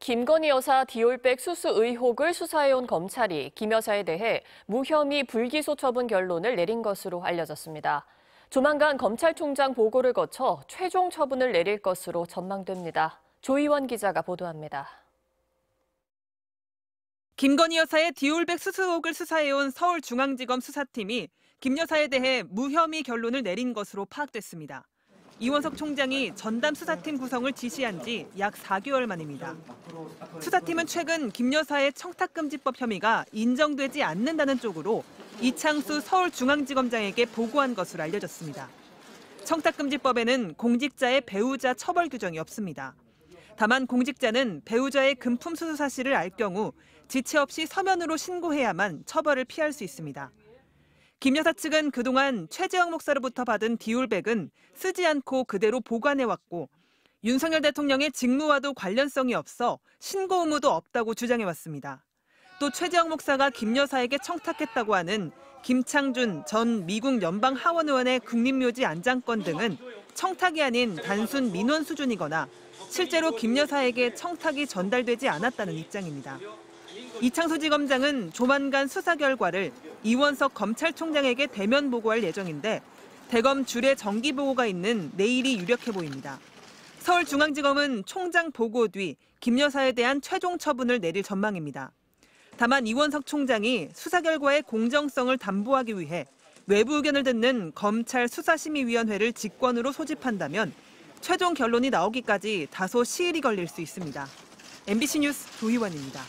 김건희 여사 디올백 수수 의혹을 수사해온 검찰이 김 여사에 대해 무혐의 불기소 처분 결론을 내린 것으로 알려졌습니다. 조만간 검찰총장 보고를 거쳐 최종 처분을 내릴 것으로 전망됩니다. 조희원 기자가 보도합니다. 김건희 여사의 디올백 수수 의혹을 수사해온 서울중앙지검 수사팀이 김 여사에 대해 무혐의 결론을 내린 것으로 파악됐습니다. 이원석 총장이 전담 수사팀 구성을 지시한 지 약 4개월 만입니다. 수사팀은 최근 김 여사의 청탁금지법 혐의가 인정되지 않는다는 쪽으로 이창수 서울중앙지검장에게 보고한 것으로 알려졌습니다. 청탁금지법에는 공직자의 배우자 처벌 규정이 없습니다. 다만 공직자는 배우자의 금품 수수 사실을 알 경우 지체 없이 서면으로 신고해야만 처벌을 피할 수 있습니다. 김 여사 측은 그동안 최재형 목사로부터 받은 디올백은 쓰지 않고 그대로 보관해왔고 윤석열 대통령의 직무와도 관련성이 없어 신고 의무도 없다고 주장해왔습니다. 또 최재형 목사가 김 여사에게 청탁했다고 하는 김창준 전 미국 연방 하원 의원의 국립묘지 안장권 등은 청탁이 아닌 단순 민원 수준이거나 실제로 김 여사에게 청탁이 전달되지 않았다는 입장입니다. 이창수 지검장은 조만간 수사 결과를 이원석 검찰총장에게 대면 보고할 예정인데 대검 줄에 정기 보고가 있는 내일이 유력해 보입니다. 서울중앙지검은 총장 보고 뒤 김 여사에 대한 최종 처분을 내릴 전망입니다. 다만 이원석 총장이 수사 결과의 공정성을 담보하기 위해 외부 의견을 듣는 검찰 수사심의위원회를 직권으로 소집한다면 최종 결론이 나오기까지 다소 시일이 걸릴 수 있습니다. MBC 뉴스 조희원입니다.